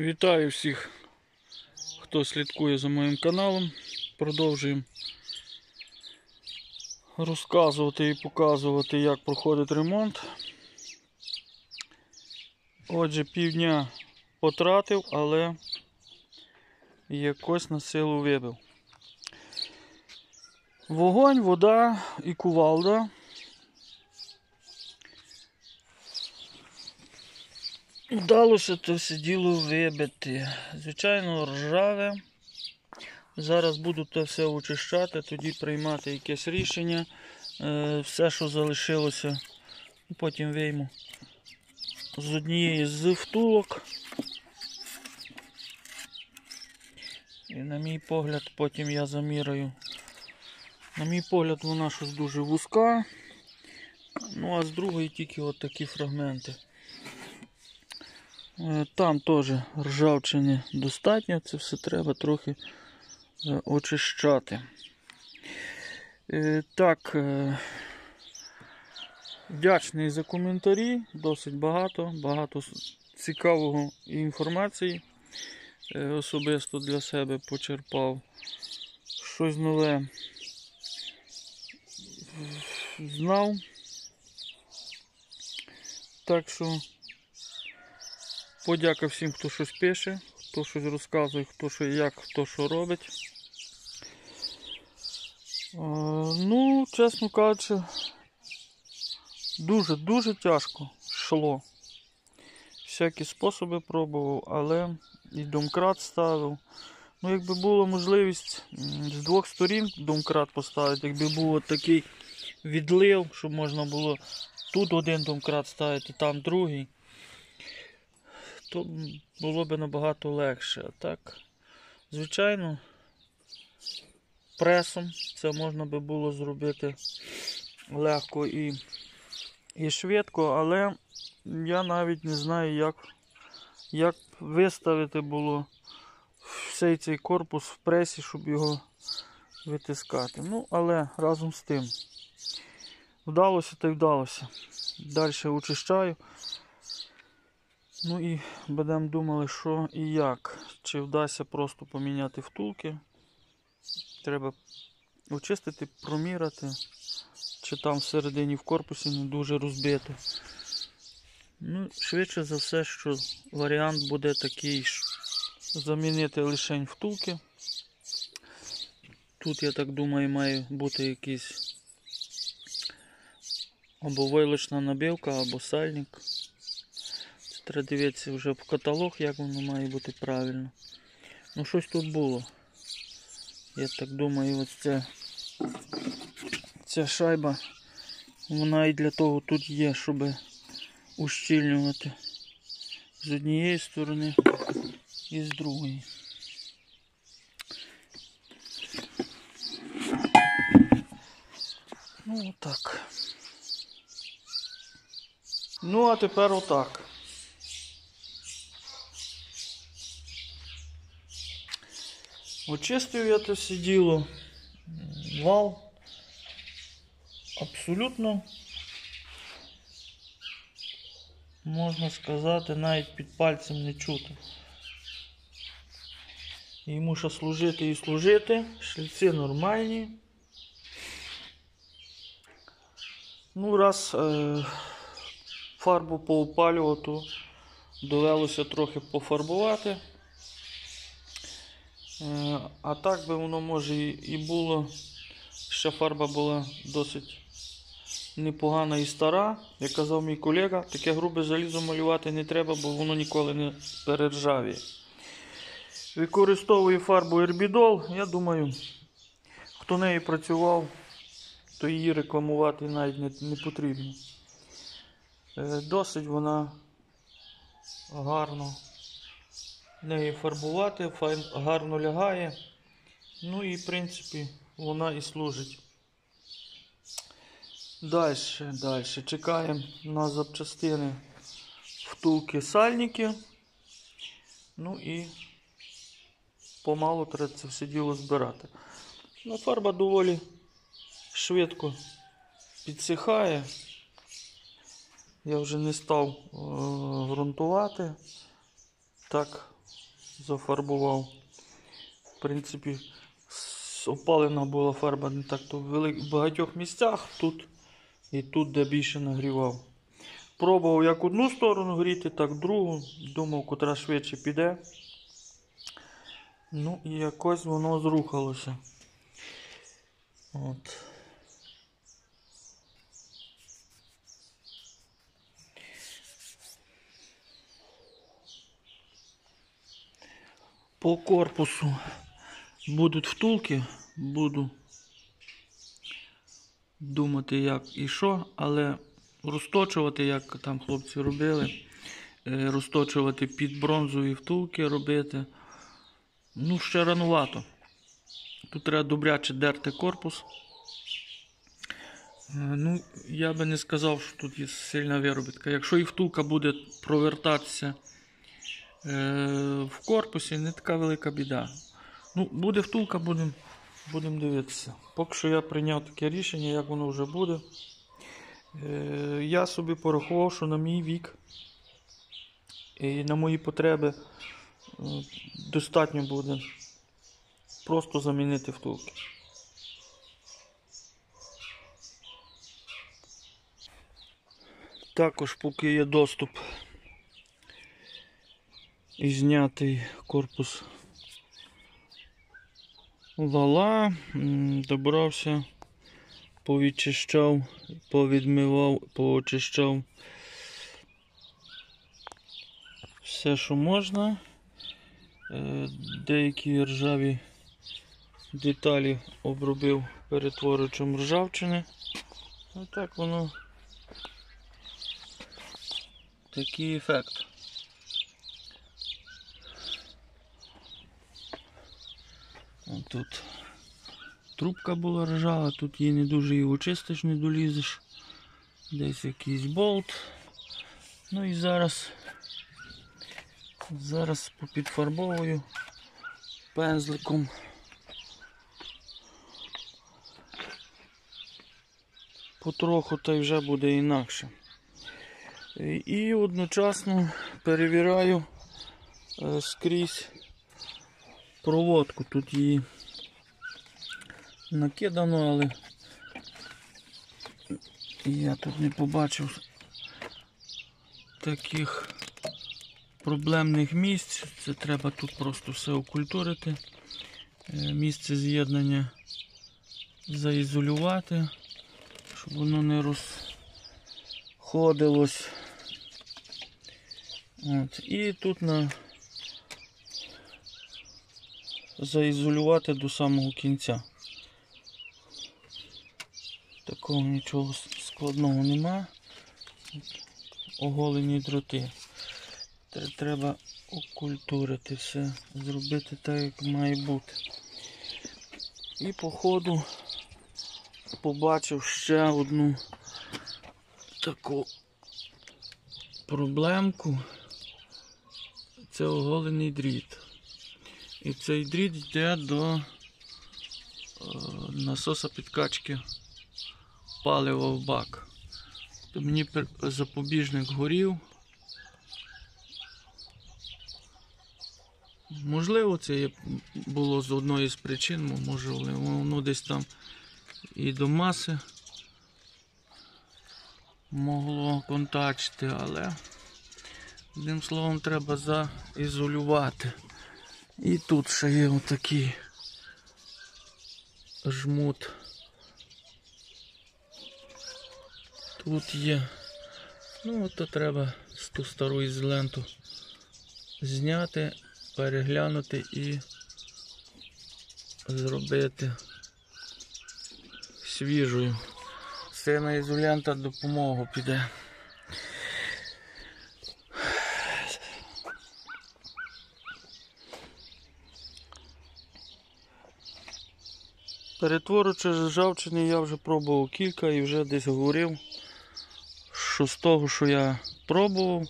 Вітаю всіх, хто слідкує за моїм каналом. Продовжуємо розказувати і показувати, як проходить ремонт. Отже, півдня потратив, але якось на силу вибив. Вогонь, вода і кувалда. Вдалося це все діло вибити. Звичайно, ржаве. Зараз буду це все очищати, тоді приймати якесь рішення. Е, Все, що залишилося, потім вийму з однієї з втулок. І на мій погляд, потім я заміряю. На мій погляд, вона щось дуже вузька. Ну а з другої тільки от такі фрагменти. Е, Там теж ржавчини достатньо, це все треба трохи е, очищати. Е, Так, вдячний за коментарі, досить багато, багато цікавого інформації. Особисто для себе почерпав щось нове. Знав. Так що Подяка всім, хто щось пише, хто щось розказує, хто що як, хто що робить. Е, ну, чесно кажучи, дуже-дуже тяжко йшло. Всякі способи пробував, але і домкрат ставив. Ну, якби була можливість з двох сторін домкрат поставити, якби був такий відлив, щоб можна було тут один домкрат ставити, там другий то було б набагато легше. Так, звичайно, пресом це можна би було зробити легко і, і швидко, але я навіть не знаю, як, як виставити було всей цей корпус в пресі, щоб його витискати. Ну, але разом з тим. Вдалося та й вдалося. Далі очищаю. Ну і будемо думали, що і як. Чи вдасться просто поміняти втулки. Треба очистити, проміряти, чи там всередині в корпусі не дуже розбито. Ну, швидше за все, що варіант буде такий. Замінити лише втулки. Тут, я так думаю, має бути якийсь або вилочна набивка, або сальник. Треба дивитися вже в каталог, як воно має бути правильно. Ну, щось тут було. Я так думаю, ось ця, ця шайба, вона і для того тут є, щоб ущільнювати з однієї сторони і з другої. Ну, отак. Ну, а тепер отак. Очистив я це все діло. Вал. Абсолютно, можна сказати, навіть під пальцем не чути. Йому ще служити і служити. Шліці нормальні. Ну, раз е, фарбу поопалював, то довелося трохи пофарбувати. Е, А так би воно може і було. Ще фарба була досить непогана і стара. Як казав мій колега, таке грубе залізо малювати не треба, бо воно ніколи не перержавіє. Використовую фарбу Ербідол. Я думаю, хто нею працював, то її рекламувати навіть не, не потрібно. Е, Досить вона гарно нею фарбувати, гарно лягає. Ну і в принципі вона і служить. Далі, далі. Чекаємо на запчастини втулки сальники. Ну і помалу треба це все діло збирати. Ну, фарба доволі швидко підсихає. Я вже не став е, ґрунтувати. Так зафарбував. В принципі, опалена була фарба не так то в багатьох місцях тут і тут, де більше нагрівав. Пробував як одну сторону гріти, так другу. Думав, котра швидше піде. Ну і якось воно зрухалося. От. По корпусу будуть втулки, буду думати, як і що, але розточувати, як там хлопці робили, е, розточувати під бронзові втулки робити. Ну, ще ранувато. Тут треба добряче дерти корпус. Е, Ну, я би не сказав, що тут є сильна виробітка. Якщо і втулка буде провертатися в корпусі, не така велика біда. Ну, буде втулка, будемо будем дивитися. Поки що я прийняв таке рішення, як воно вже буде. Е, я собі порахував, що на мій вік і на мої потреби е, достатньо буде просто замінити втулки. Також, поки є доступ і знятий корпус вала, добрався, повідчищав, повідмивав, поочищав все, що можна. Е, Деякі ржаві деталі обробив перетворюючим ржавчини. Отак воно такий ефект. Тут трубка була ржава, тут її не дуже і очистиш, не долізеш. Десь якийсь болт. Ну і зараз зараз попідфарбовую пензликом. Потроху та й вже буде інакше. І- одночасно перевіряю е, скрізь проводку. Тут її накидано, але я тут не побачив таких проблемних місць. Це треба тут просто все окультурити. Е, Місце з'єднання заізолювати, щоб воно не розходилось. От. І тут на заізолювати до самого кінця. Такого нічого складного нема. Оголені дроти. Тре- Треба окультурити все, зробити так, як має бути. І по ходу побачив ще одну таку проблемку. Це оголений дріт. І цей дріт йде до е, насоса підкачки палива в бак. То мені запобіжник горів. Можливо, це було з одної з причин, мо- може воно десь там і до маси могло контачити, але одним словом треба заізолювати. І тут ще є отакий жмут. Тут є. Ну, от то треба з ту стару ізоленту зняти, переглянути і зробити свіжою. Сина ізолента допомогу піде. Перетворюючи ржавчини я вже пробував кілька і вже десь говорив, що з того, що я пробував,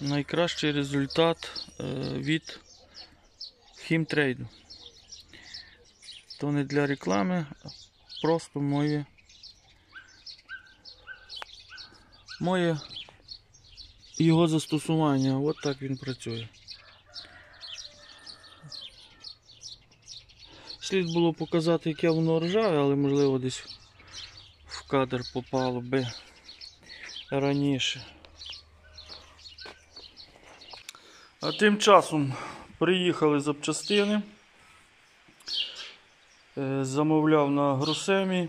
найкращий результат е, від хімтрейду. То не для реклами, а просто моє, моє його застосування. От так він працює. Слід було показати, яке воно ржаве, але можливо десь в кадр попало би раніше. А тим часом приїхали запчастини. Е, Замовляв на Гросемі.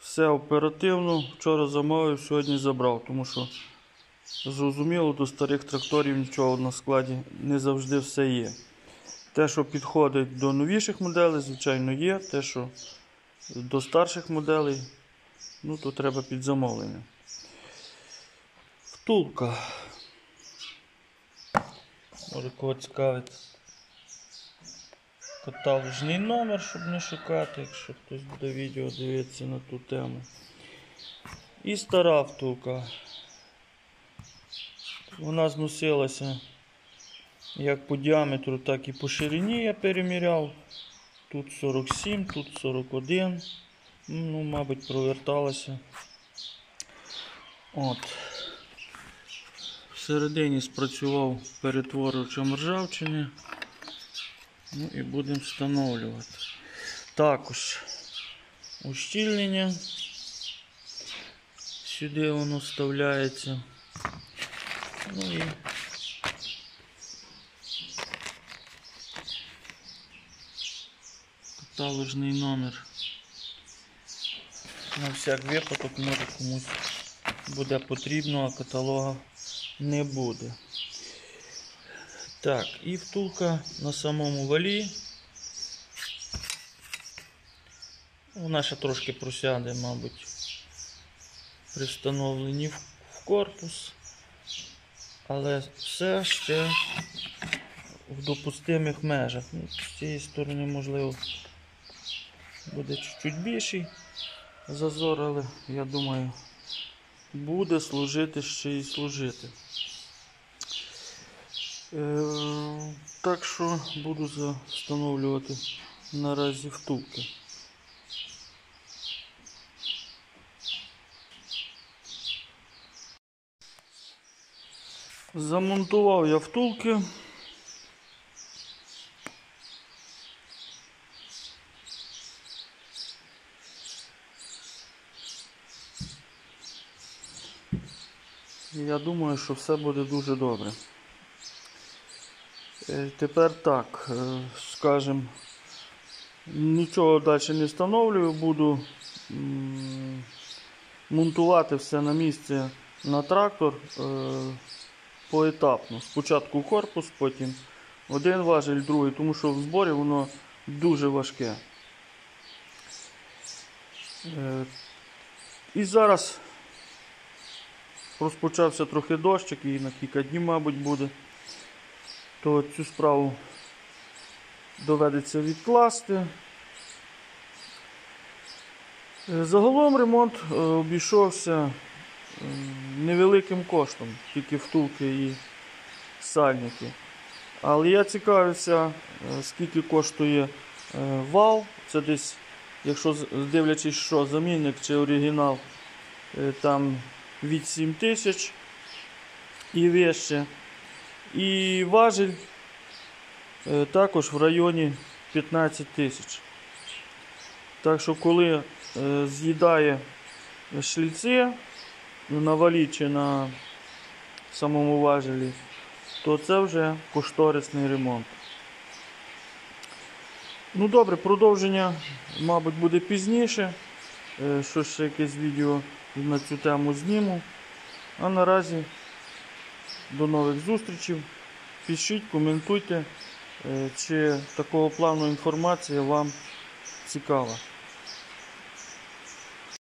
Все оперативно. Вчора замовив, сьогодні забрав, тому що зрозуміло, до старих тракторів нічого на складі не завжди все є. Те, що підходить до новіших моделей, звичайно, є. Те, що до старших моделей, ну то треба під замовлення. Втулка. Може кого цікавить. Каталожний номер, щоб не шукати, якщо хтось буде відео дивитися на ту тему. І стара втулка. Вона зносилася як по діаметру, так і по ширині я переміряв. Тут 47, тут 41. Ну, мабуть, проверталася. От. Всередині спрацював перетворювачем ржавчини. Ну і будемо встановлювати. Також ущільнення. Сюди воно вставляється. Ну і каталожний номер. На всяк випадок, може комусь буде потрібно, а каталога не буде. Так, і втулка на самому валі. Вона ще трошки просяде, мабуть, при встановленні в в корпус. Але все ще в допустимих межах. Ну, з цієї сторони, можливо, буде чуть-чуть більший зазор, але я думаю, буде служити ще й служити. Е, Так що буду встановлювати наразі втулки. Замонтував я втулки. Я думаю, що все буде дуже добре. Е, Тепер так, е, скажем, нічого далі не встановлюю, буду монтувати все на місце на трактор е, поетапно. Спочатку корпус, потім один важель, другий, тому що в зборі воно дуже важке. І зараз розпочався трохи дощик і на кілька днів, мабуть, буде то цю справу доведеться відкласти. Е, Загалом ремонт е, обійшовся е, невеликим коштом, тільки втулки і сальники. Але я цікавився, скільки коштує вал. Це десь, якщо дивлячись, що замінник чи оригінал, там від 7 тисяч і вище. І важіль е, також в районі 15 тисяч. Так що, коли е, з'їдає шліці на валі чи на самому важелі, то це вже кошторисний ремонт. Ну добре, продовження, мабуть, буде пізніше. Е, Що ще якесь відео на цю тему зніму. А наразі до нових зустрічей. Пишіть, коментуйте, е, чи такого плану інформація вам цікава.